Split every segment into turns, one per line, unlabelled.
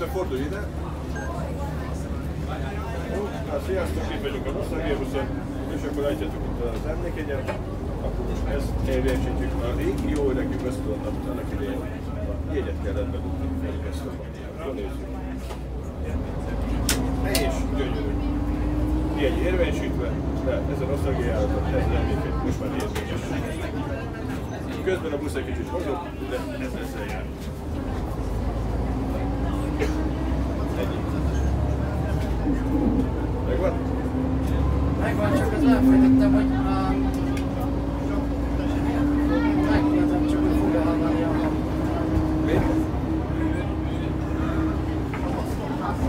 Illetve fordulj ide. Hát sziasztok, itt vagyunk a Nosztalgiabuszon, és akkor látjátok itt az emlékegyen. Akkor most ezt érvényesítjük a régi jó öreg Jugoszlónak annak idején. A jegyet kell rendbe dugni, felkezdtem. Akkor nézzük. És gyönyörű. Jegy érvényesítve, de ez a nosztalgiállatot, ez emléket, most már érvényes. Közben a busz egy kicsit mozog, de ez ezzel jár. Ennyi. Megvan?
Megvan, csak az elfelejtettem, hogy uh, megkérdezem, csak hogy fog-e hallani a
Mi?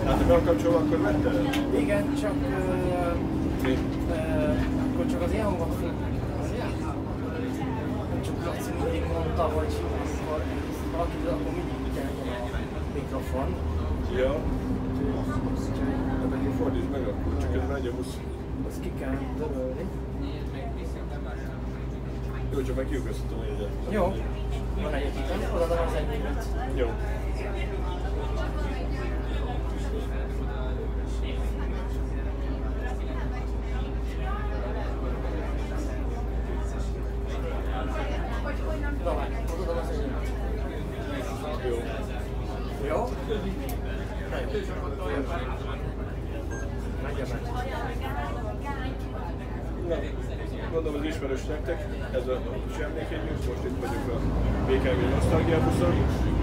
Hát ha vette?
Igen, csak uh, uh, akkor csak az ilyen hangok csak Laci mindig mondta, hogy amikor valaki, akkor mindig kell a mikrofon.
Ja. Hát akkor fordítsd meg akkor, csak ez megy a busz.
Azt ki kell törölni.
Jó, csak meg kiugasztatom a jegyet.
Jó. Van egy odaadom az egyet.
Jó.
Na, várj, odaadom az egyet.
Jó.
Jó? Na jó. Menjen meg.
Na, mondom, az ismerős nektek, ez a kis emlékjegyünk, most itt vagyunk a BKV Nostalgia buszon.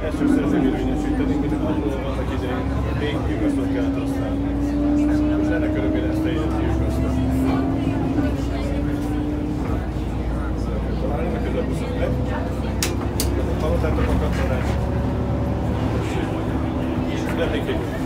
Ezt csak szeretném érvényesíteni, mint annól annak idején még Jugoszlót kellett használni. És ennek örömére ezt teljesen Jugoszlót. Találni meg a buszot le. Hallottátok a katonást? Az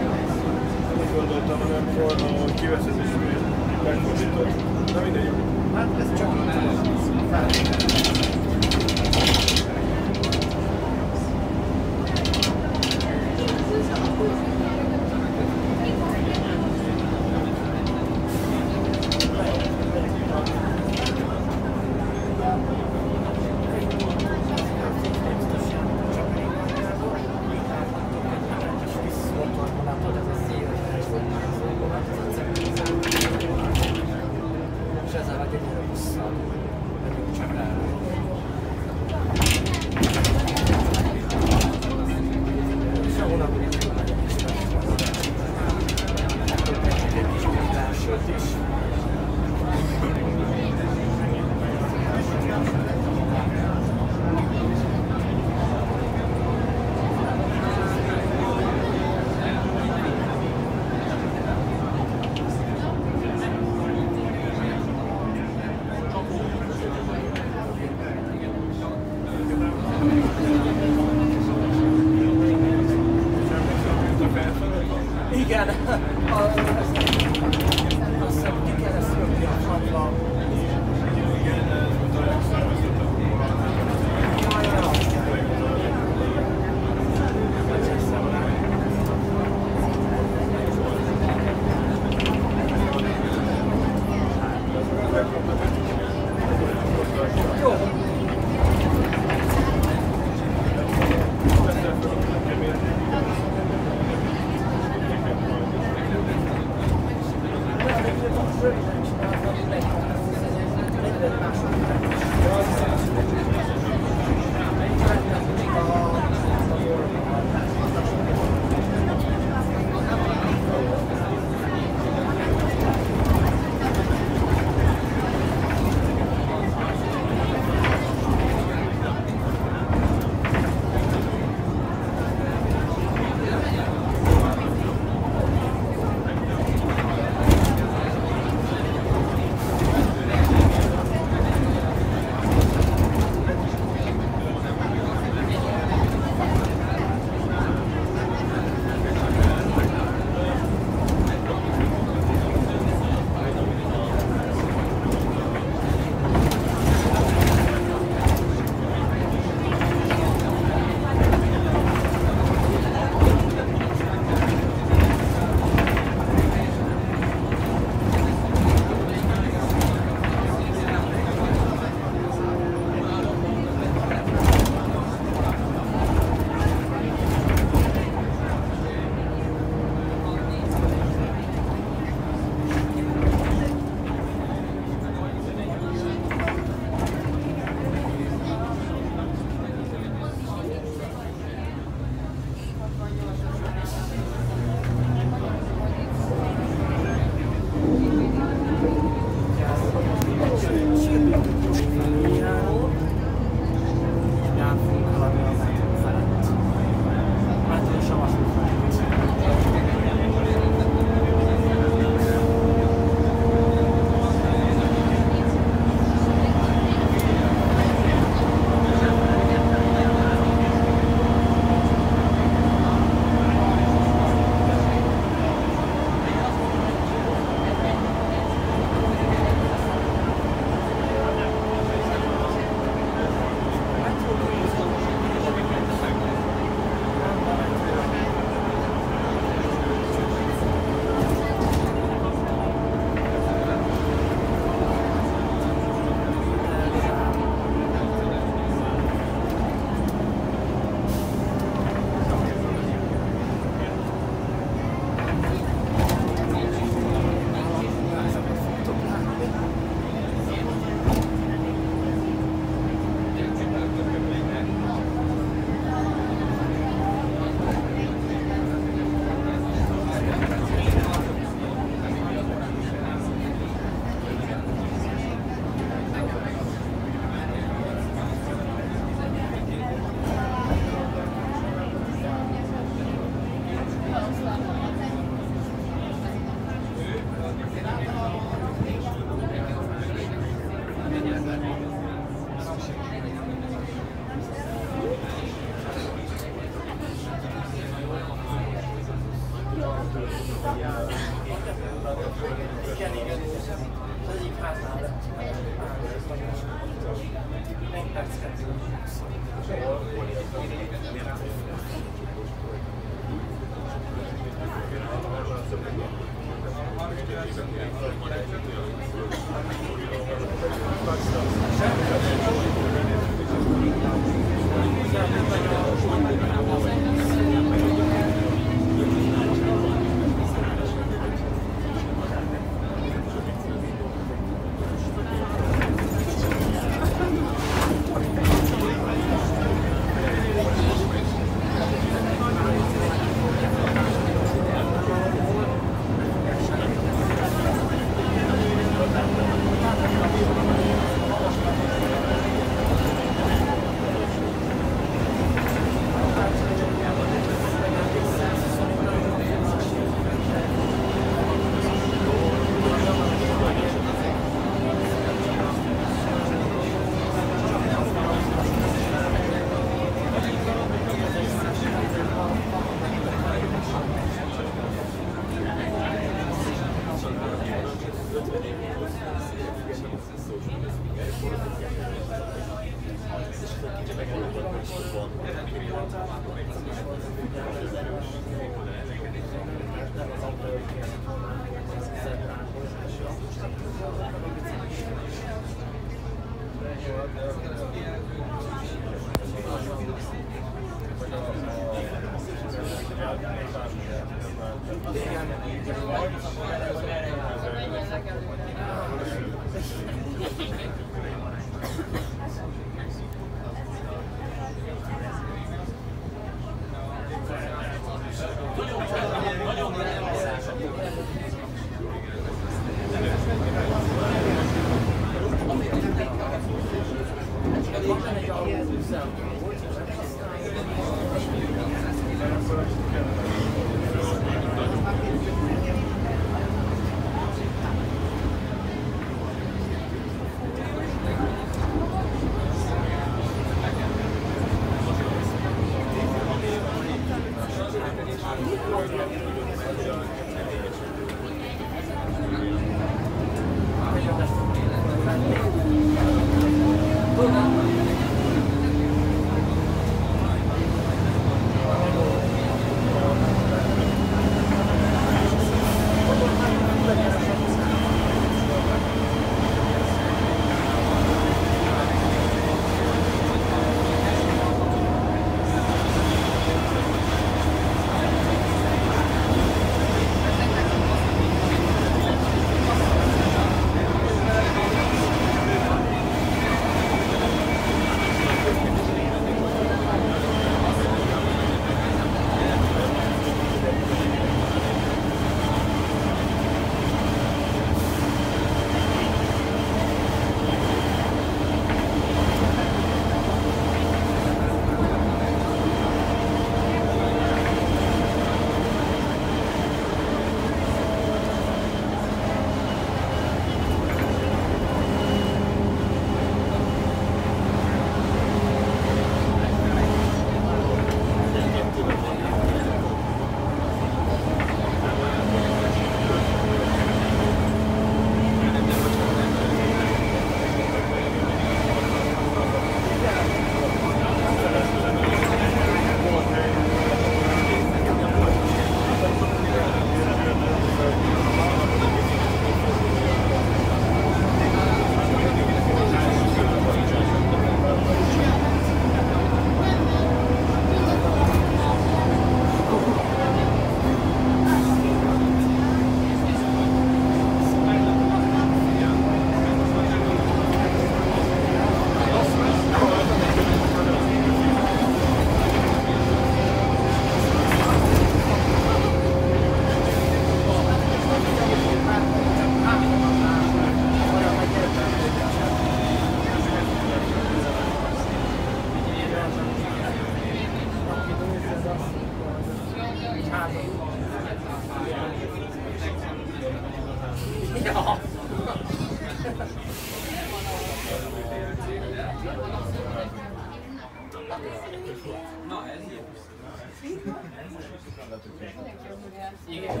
Igen.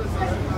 Az a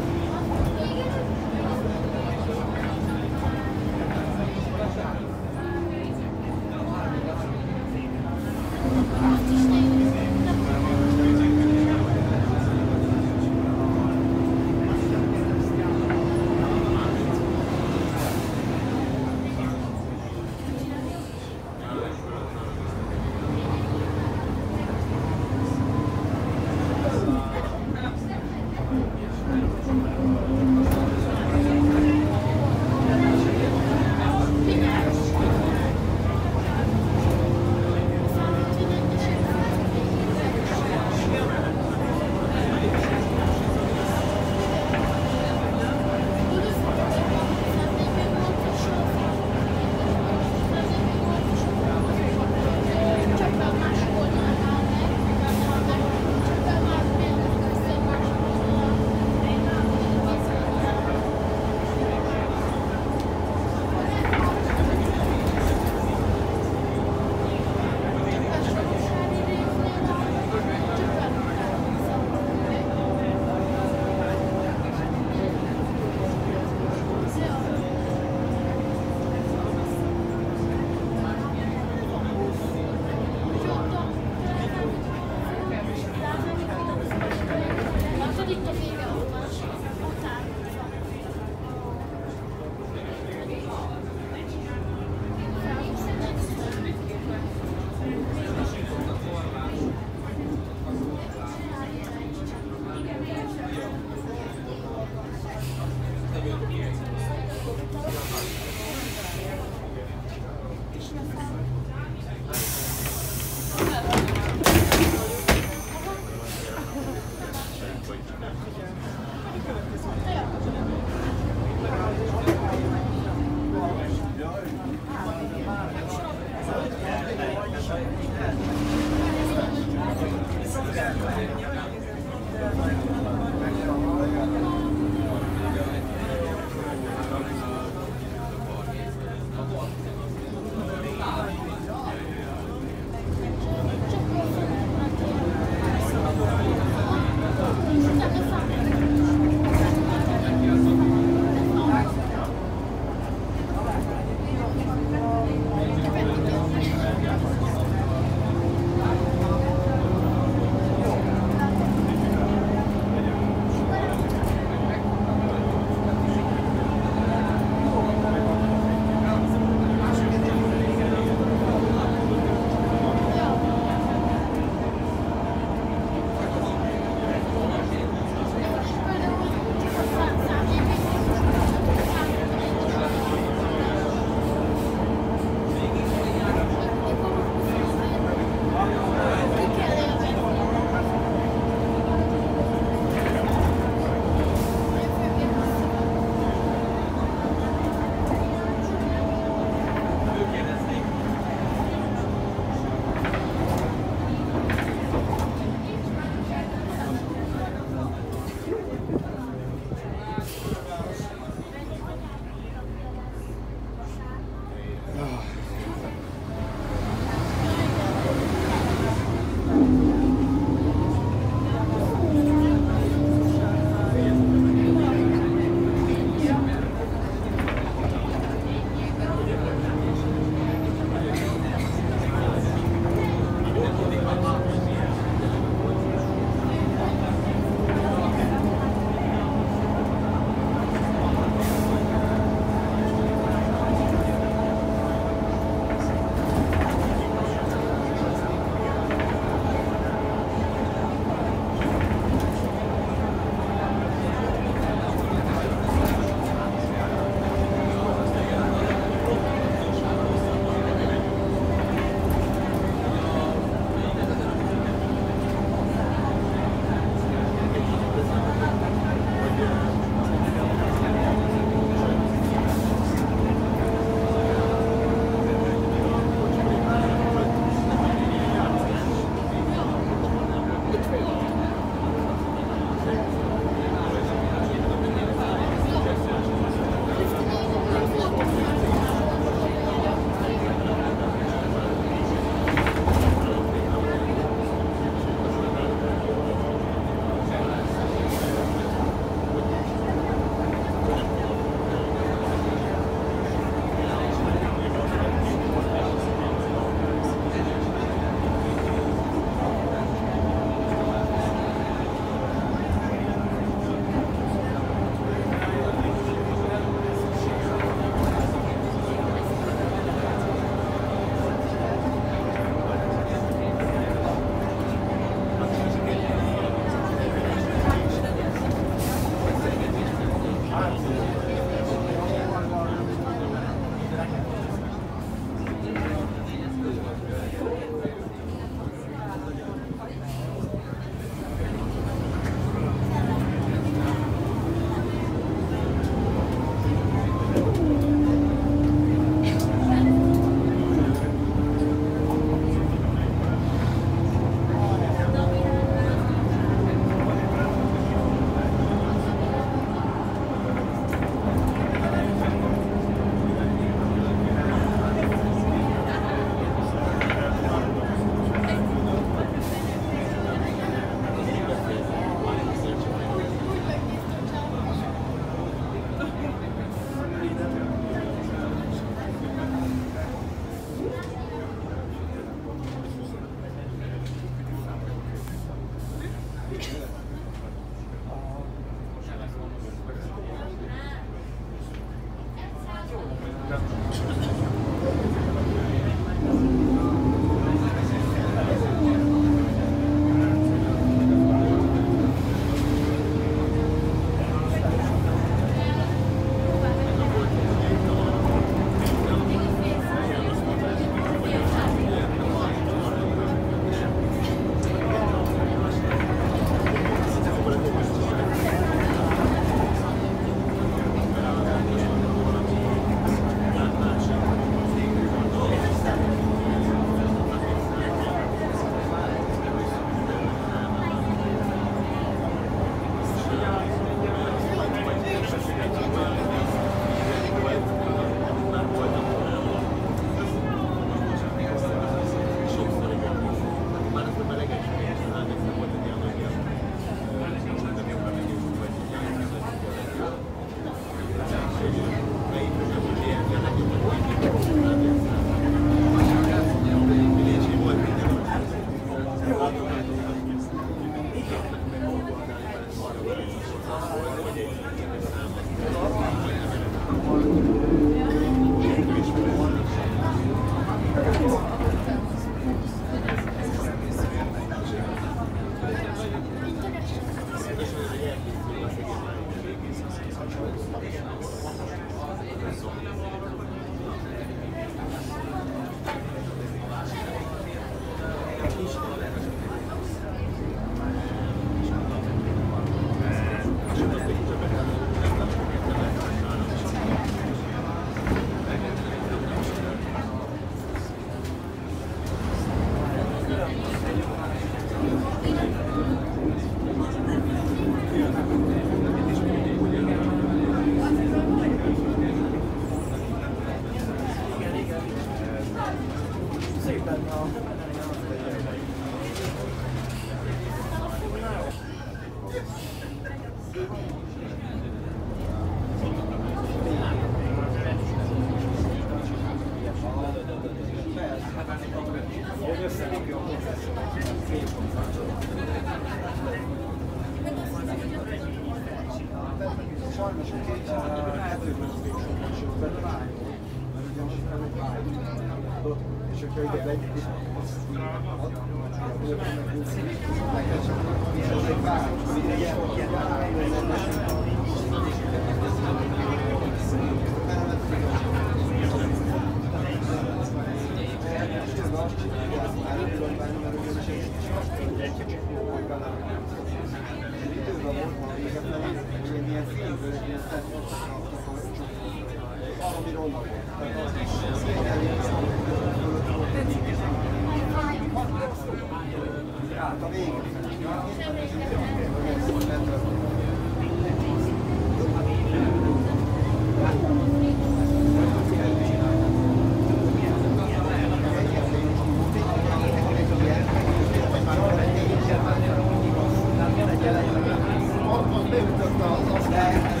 Ik dat dan als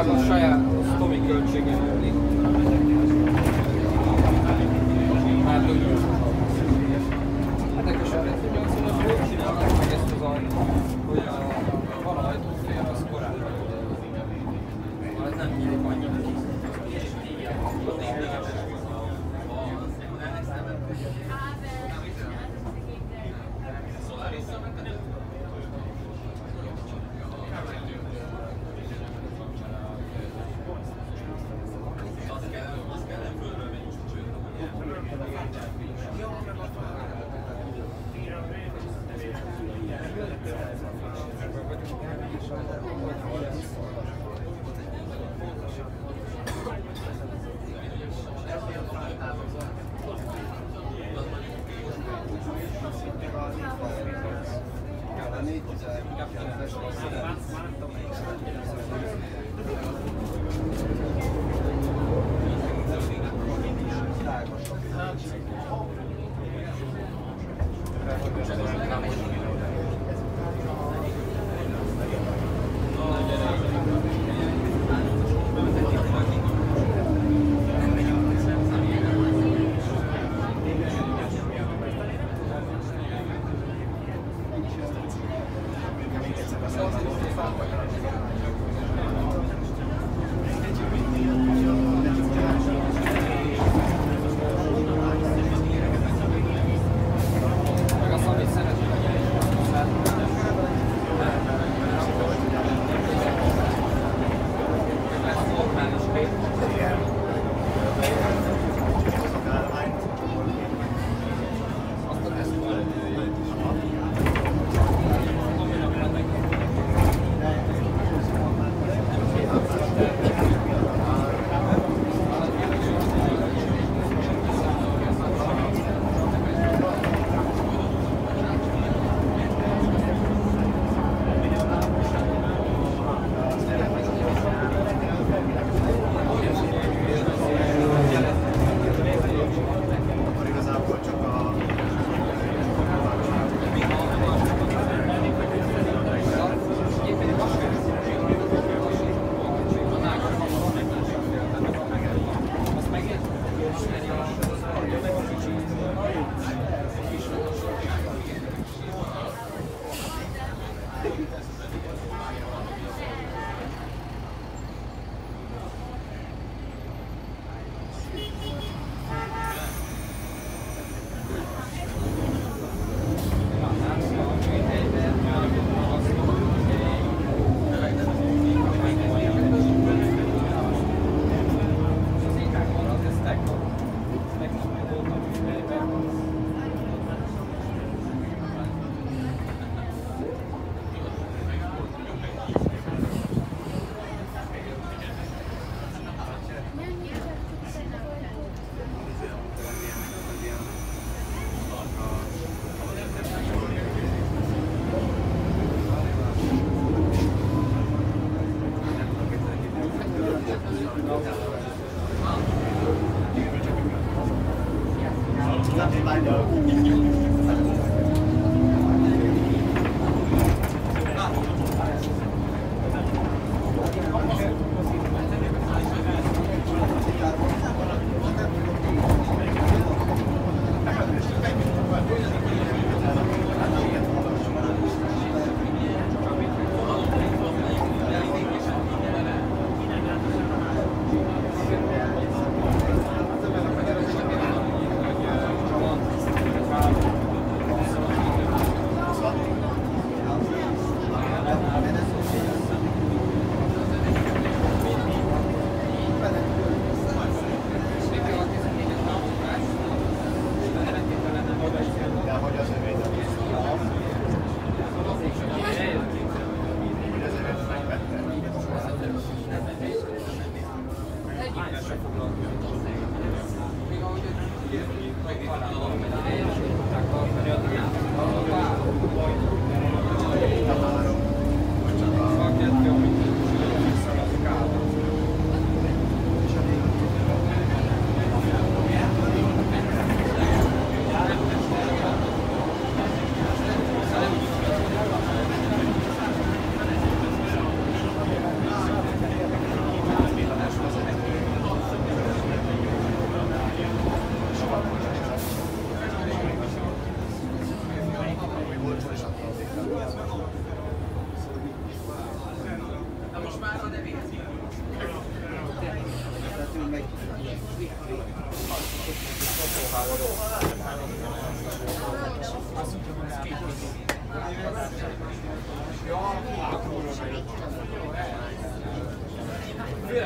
Bagunçar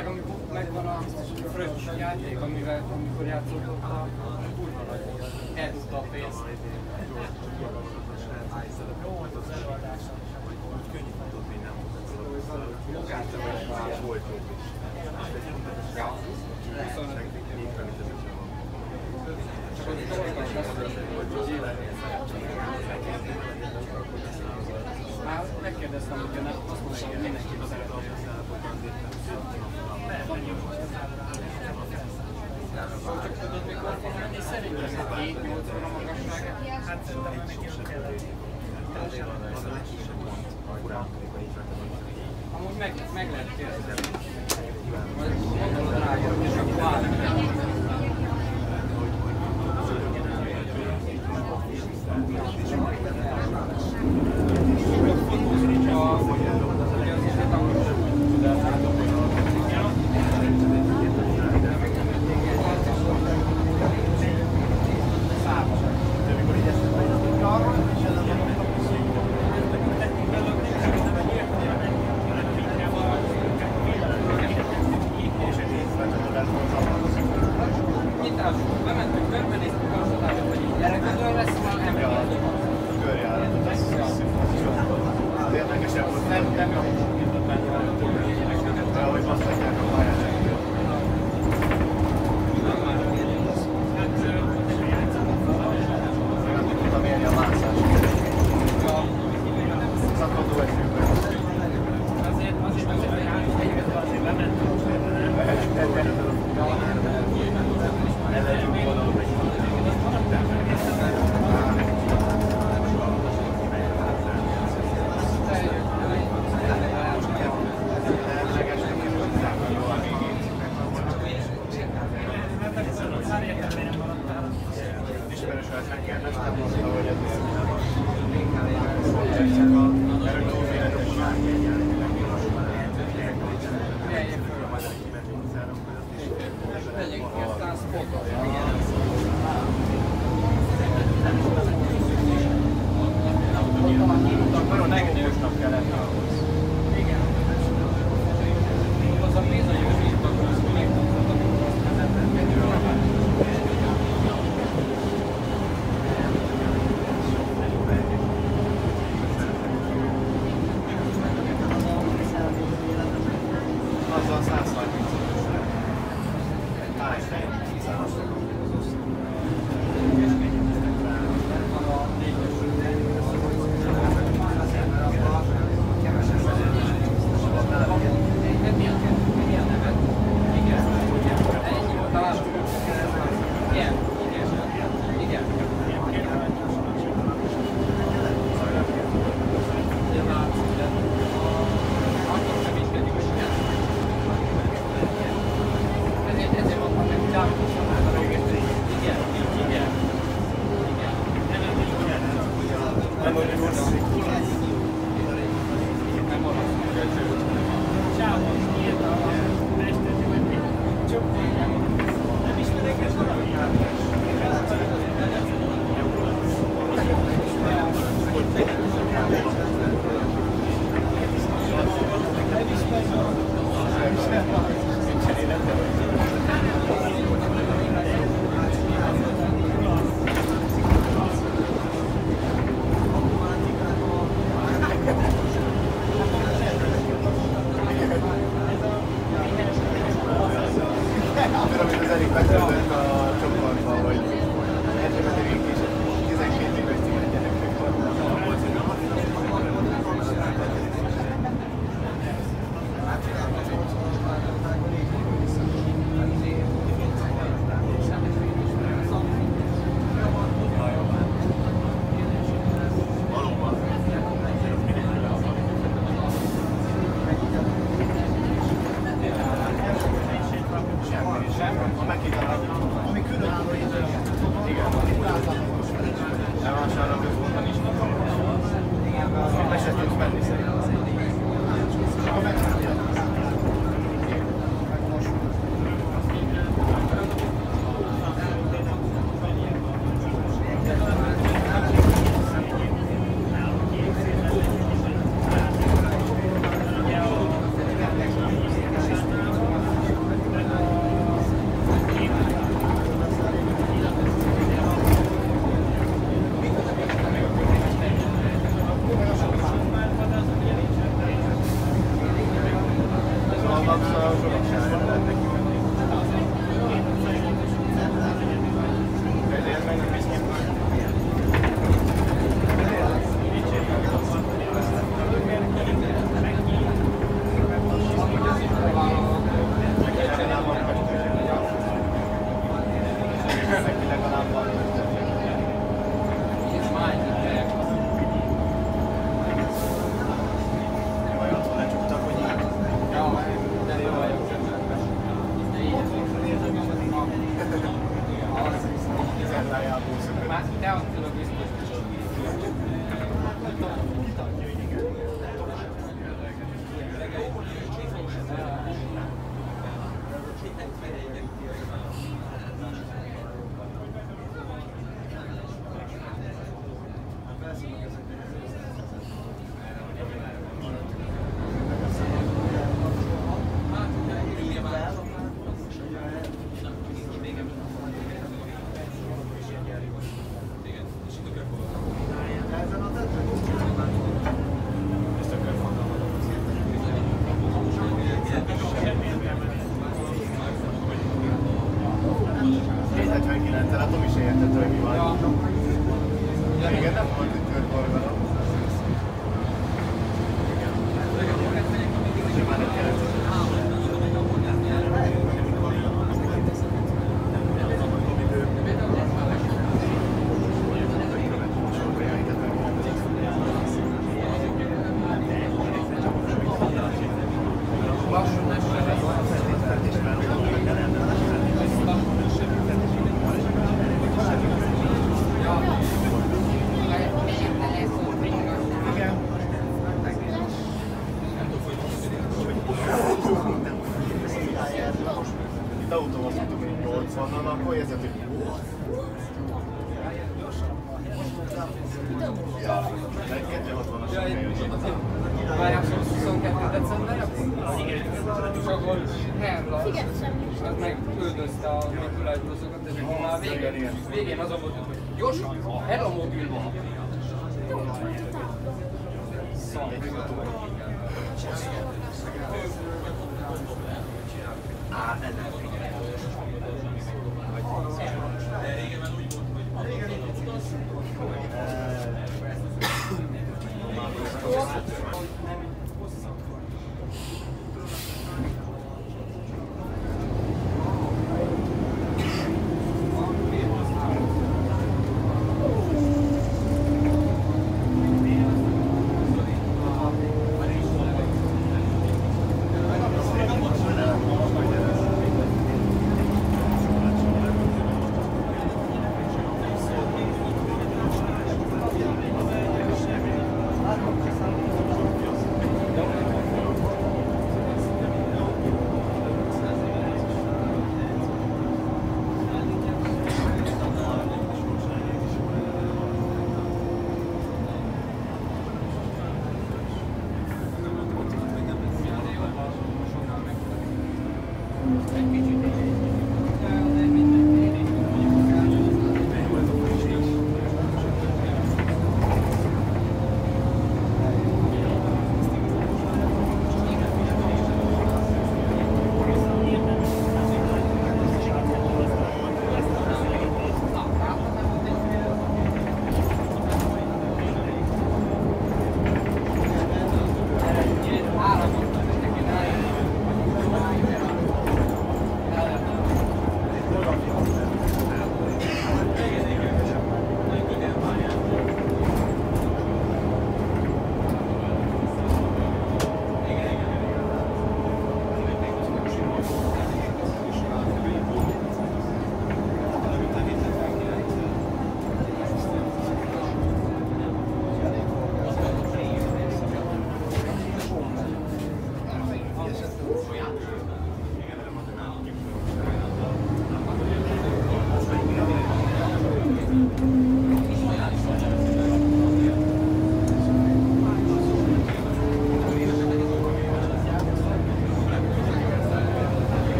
Főleg amikor megvan a fröccs játék, amivel amikor játszott ott a kurva nagy eldugta a pénzt. Ja. 25 Csak ott dolgozik, Már megkérdeztem, hogy nem, azt mondta, hogy mindenki Amúgy meg, meg lehet kérdezni.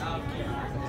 Thank.